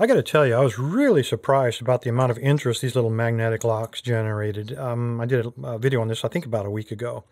I got to tell you, I was really surprised about the amount of interest these little magnetic locks generated. Um, I did a, video on this, I think, about a week ago.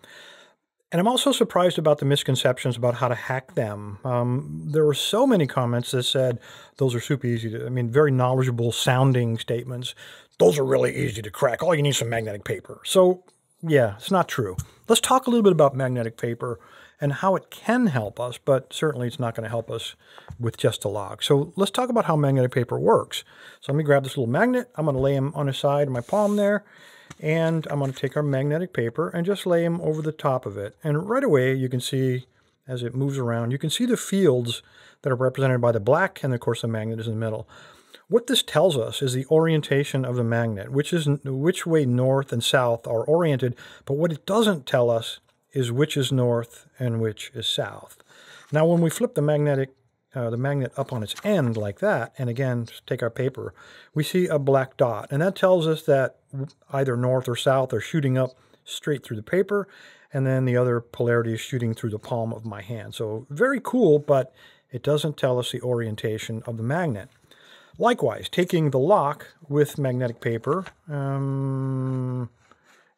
And I'm also surprised about the misconceptions about how to hack them. Um, there were so many comments that said those are super easy to, I mean, very knowledgeable sounding statements. Those are really easy to crack. All you need is some magnetic paper. So, yeah, it's not true. Let's talk a little bit about magnetic paper and how it can help us, but certainly it's not going to help us with just a log. So let's talk about how magnetic paper works. So let me grab this little magnet. I'm going to lay him on the side of my palm there, and I'm going to take our magnetic paper and just lay him over the top of it. And right away, you can see as it moves around, you can see the fields that are represented by the black, and of course the magnet is in the middle. What this tells us is the orientation of the magnet, which is which way north and south are oriented, but what it doesn't tell us is which is north and which is south. Now, when we flip the magnetic, uh, the magnet up on its end like that, and again, take our paper, we see a black dot. And that tells us that either north or south are shooting up straight through the paper, and then the other polarity is shooting through the palm of my hand. So very cool, but it doesn't tell us the orientation of the magnet. Likewise, taking the lock with magnetic paper, um,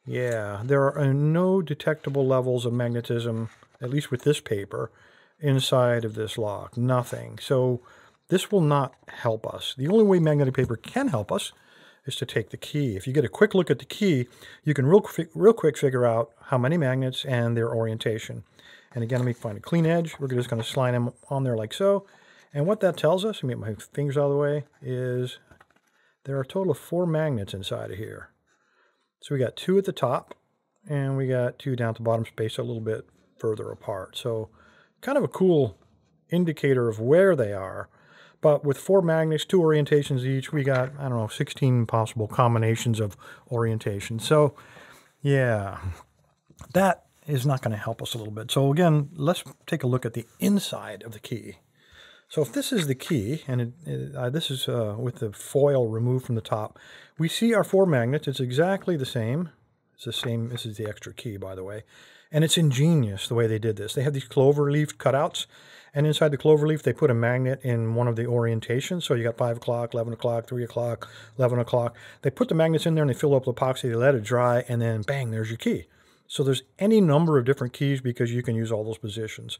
yeah, there are uh, no detectable levels of magnetism, at least with this paper, inside of this lock. Nothing. So this will not help us. The only way magnetic paper can help us is to take the key. If you get a quick look at the key, you can real, real quick figure out how many magnets and their orientation. And again, let me find a clean edge. We're just going to slide them on there like so. And what that tells us, let me get my fingers out of the way, is there are a total of four magnets inside of here. So we got two at the top and we got two down at the bottom spaced a little bit further apart. So kind of a cool indicator of where they are. But with four magnets, two orientations each, we got, I don't know, 16 possible combinations of orientation. So yeah, that is not going to help us a little bit. So again, let's take a look at the inside of the key. So if this is the key, and it, it, uh, this is uh, with the foil removed from the top, we see our four magnets. It's exactly the same. It's the same. This is the extra key, by the way. And it's ingenious the way they did this. They have these clover leaf cutouts, and inside the clover leaf, they put a magnet in one of the orientations. So you got 5 o'clock, 11 o'clock, 3 o'clock, 11 o'clock. They put the magnets in there and they fill up with epoxy, they let it dry, and then bang, there's your key. So there's any number of different keys because you can use all those positions.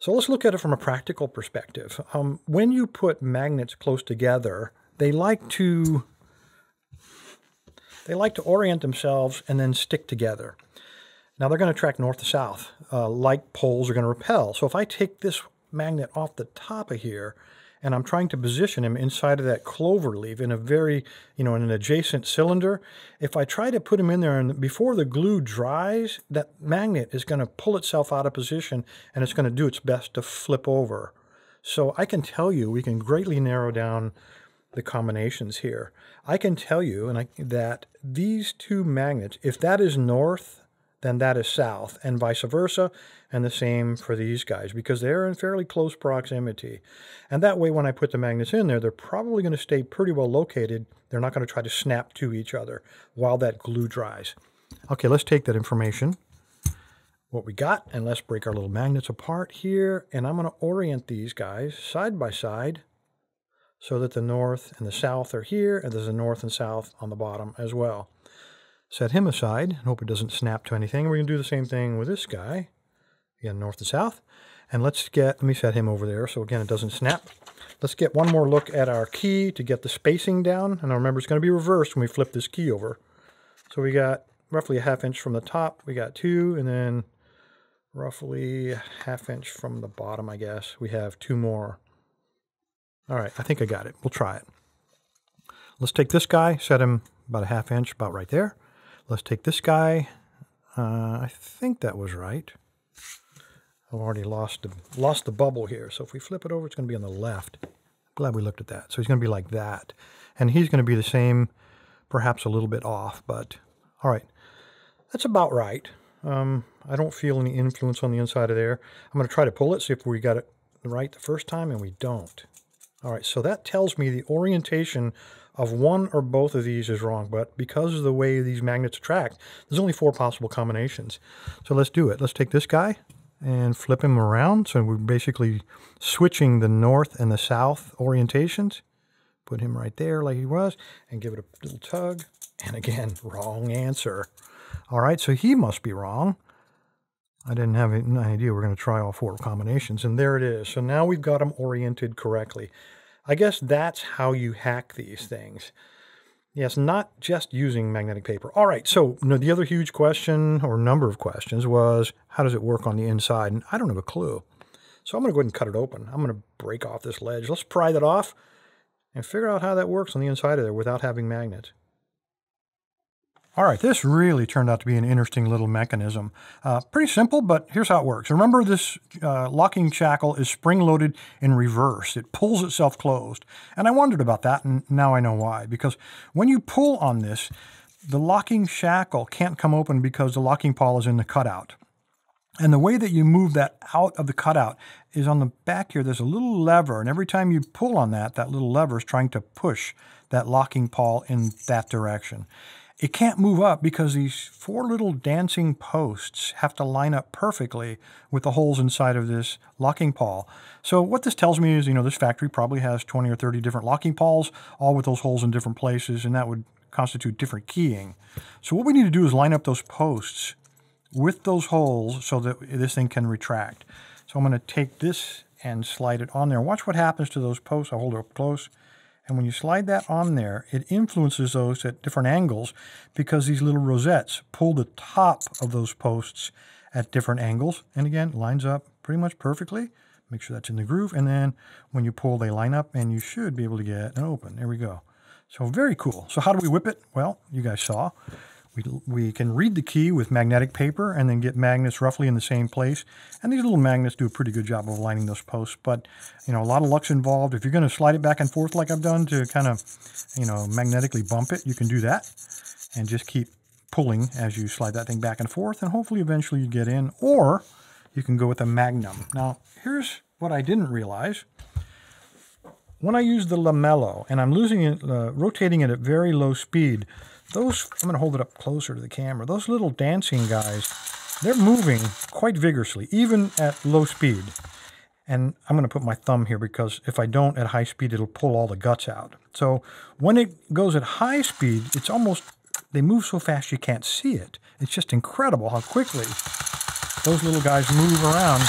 So let's look at it from a practical perspective. Um, when you put magnets close together, they like to they like to orient themselves and then stick together. Now they're going to track north to south. Uh, like poles are going to repel. So if I take this magnet off the top of here and I'm trying to position him inside of that clover leaf in a very, you know, in an adjacent cylinder. If I try to put him in there and before the glue dries, that magnet is going to pull itself out of position and it's going to do its best to flip over. So I can tell you we can greatly narrow down the combinations here. I can tell you and I, that these two magnets, if that is north, then that is south, and vice versa and the same for these guys because they're in fairly close proximity. And that way, when I put the magnets in there, they're probably going to stay pretty well located. They're not going to try to snap to each other while that glue dries. Okay, let's take that information, what we got, and let's break our little magnets apart here. And I'm going to orient these guys side by side so that the north and the south are here, and there's a north and south on the bottom as well. Set him aside, and hope it doesn't snap to anything. We're going to do the same thing with this guy. Again, north to south. And let's get, let me set him over there so again it doesn't snap. Let's get one more look at our key to get the spacing down. And I remember, it's going to be reversed when we flip this key over. So we got roughly a half inch from the top. We got two, and then roughly a half inch from the bottom, I guess. We have two more. All right, I think I got it. We'll try it. Let's take this guy, set him about a half inch, about right there. Let's take this guy. Uh, I think that was right. I've already lost the, lost the bubble here. So if we flip it over, it's going to be on the left. Glad we looked at that. So he's going to be like that. And he's going to be the same, perhaps a little bit off, but all right. That's about right. Um, I don't feel any influence on the inside of there. I'm going to try to pull it, see if we got it right the first time, and we don't. All right, so that tells me the orientation of one or both of these is wrong, but because of the way these magnets attract, there's only four possible combinations. So let's do it. Let's take this guy, and flip him around. So we're basically switching the north and the south orientations. Put him right there like he was and give it a little tug. And again, wrong answer. All right, so he must be wrong. I didn't have an idea we are going to try all four combinations, and there it is. So now we've got them oriented correctly. I guess that's how you hack these mm. things. Yes, not just using magnetic paper. All right, so you know, the other huge question, or number of questions, was how does it work on the inside? And I don't have a clue. So I'm going to go ahead and cut it open. I'm going to break off this ledge. Let's pry that off and figure out how that works on the inside of there without having magnets. All right, this really turned out to be an interesting little mechanism. Uh, pretty simple, but here's how it works. Remember this uh, locking shackle is spring-loaded in reverse. It pulls itself closed. And I wondered about that, and now I know why. Because when you pull on this, the locking shackle can't come open because the locking pawl is in the cutout. And the way that you move that out of the cutout is on the back here, there's a little lever, and every time you pull on that, that little lever is trying to push that locking pawl in that direction. It can't move up because these four little dancing posts have to line up perfectly with the holes inside of this locking pawl. So what this tells me is, you know, this factory probably has 20 or 30 different locking pawls, all with those holes in different places, and that would constitute different keying. So what we need to do is line up those posts with those holes so that this thing can retract. So I'm going to take this and slide it on there. Watch what happens to those posts. I'll hold it up close. And when you slide that on there, it influences those at different angles because these little rosettes pull the top of those posts at different angles. And again, lines up pretty much perfectly. Make sure that's in the groove. And then when you pull, they line up and you should be able to get an open. There we go. So very cool. So how do we whip it? Well, you guys saw. We, we can read the key with magnetic paper and then get magnets roughly in the same place. And these little magnets do a pretty good job of lining those posts. But, you know, a lot of luck's involved. If you're going to slide it back and forth like I've done to kind of, you know, magnetically bump it, you can do that. And just keep pulling as you slide that thing back and forth. And hopefully eventually you get in. Or you can go with a magnum. Now, here's what I didn't realize. When I use the lamello and I'm losing it, uh, rotating it at very low speed, those, I'm going to hold it up closer to the camera, those little dancing guys, they're moving quite vigorously, even at low speed. And I'm going to put my thumb here because if I don't at high speed, it'll pull all the guts out. So when it goes at high speed, it's almost, they move so fast you can't see it. It's just incredible how quickly those little guys move around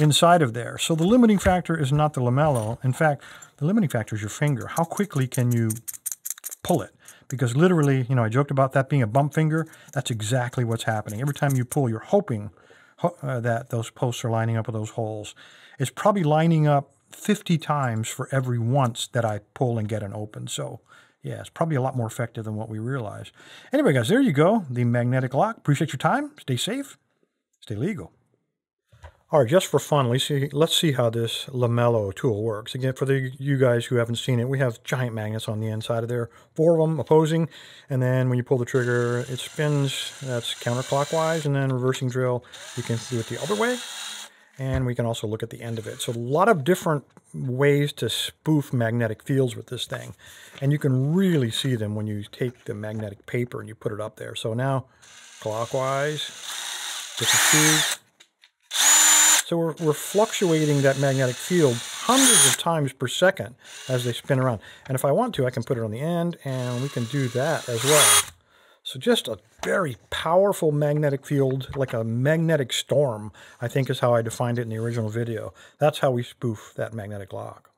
inside of there. So the limiting factor is not the lamello. In fact, the limiting factor is your finger. How quickly can you pull it? Because literally, you know, I joked about that being a bump finger. That's exactly what's happening. Every time you pull, you're hoping uh, that those posts are lining up with those holes. It's probably lining up 50 times for every once that I pull and get an open. So, yeah, it's probably a lot more effective than what we realize. Anyway, guys, there you go. The magnetic lock. Appreciate your time. Stay safe. Stay legal. All right, just for fun, let's see, let's see how this lamello tool works. Again, for the you guys who haven't seen it, we have giant magnets on the inside of there, four of them opposing, and then when you pull the trigger, it spins, that's counterclockwise, and then reversing drill, you can do it the other way, and we can also look at the end of it. So a lot of different ways to spoof magnetic fields with this thing, and you can really see them when you take the magnetic paper and you put it up there. So now, clockwise, different speeds, so we're, we're fluctuating that magnetic field hundreds of times per second as they spin around. And if I want to, I can put it on the end, and we can do that as well. So just a very powerful magnetic field, like a magnetic storm, I think is how I defined it in the original video. That's how we spoof that magnetic lock.